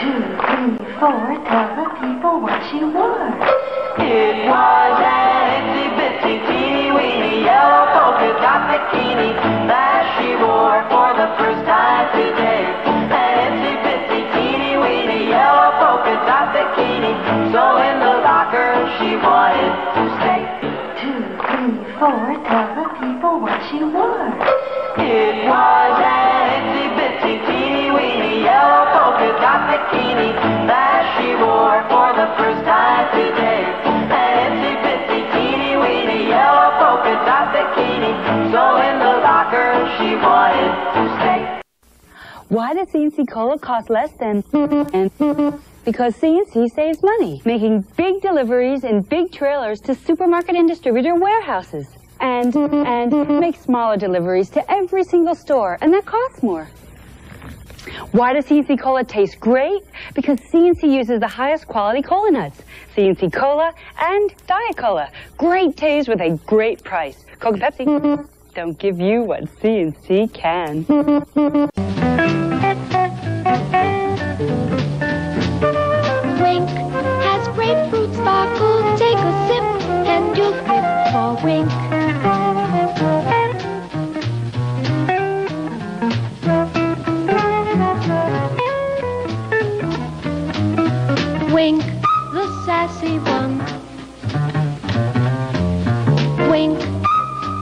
two, three, four. Tell the people what she wore. It was an itsy bitsy teeny weeny yellow polka dot bikini that she wore for the first time today. An itsy bitsy teeny weeny yellow polka dot bikini. So in the locker she wanted to stay. Two, three, four. Tell the people what she wore. It was So in the locker she wanted to stay. Why does C&C Cola cost less than and because C&C saves money, making big deliveries in big trailers to supermarket and distributor warehouses. And and makes smaller deliveries to every single store, and that costs more. Why does C&C Cola taste great? Because C&C uses the highest quality cola nuts. C&C Cola and Diet Cola. Great taste with a great price. Coke and Pepsi don't give you what C&C can. Wink has grapefruit sparkle. Take a sip and you'll grip for. Wink, sassy one. Wink,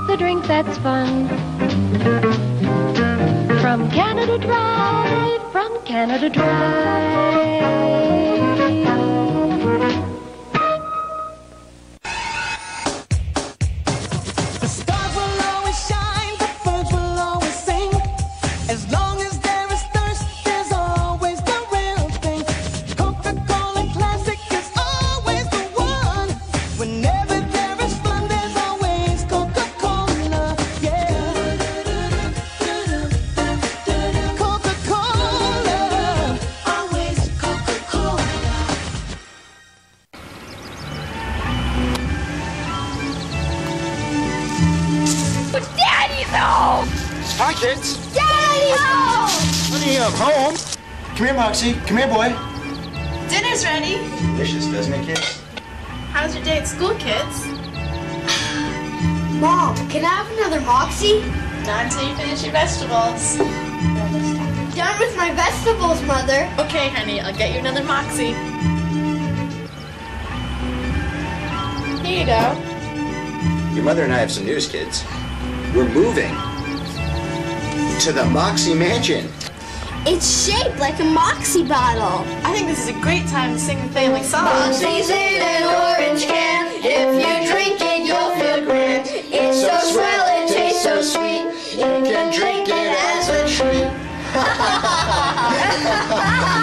the drink that's fun. From Canada Dry, from Canada Dry. Daddy's home! Hi, kids. Daddy's home! Honey, I'm home. Come here, Moxie. Come here, boy. Dinner's ready. Delicious, doesn't it, kids? How's your day at school, kids? Mom, can I have another Moxie? Not until you finish your vegetables. Done with my vegetables, Mother. Okay, honey, I'll get you another Moxie. Here you go. Your mother and I have some news, kids. We're moving to the Moxie Mansion. It's shaped like a Moxie bottle. I think this is a great time to sing the family song. Moxie's in an orange can. If you drink it, you'll feel grand. It's so swell, it tastes so sweet. You can drink it as a treat.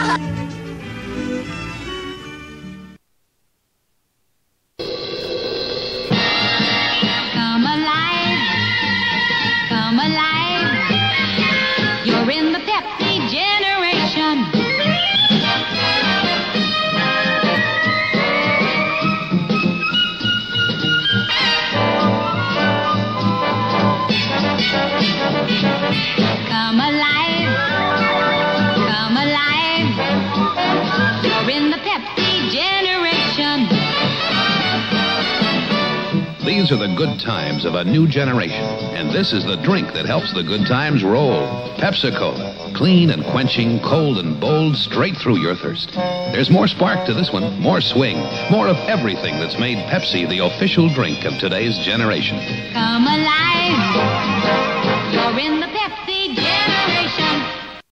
These are the good times of a new generation, and this is the drink that helps the good times roll. Pepsi Cola. Clean and quenching, cold and bold, straight through your thirst. There's more spark to this one, more swing, more of everything that's made Pepsi the official drink of today's generation. Come alive.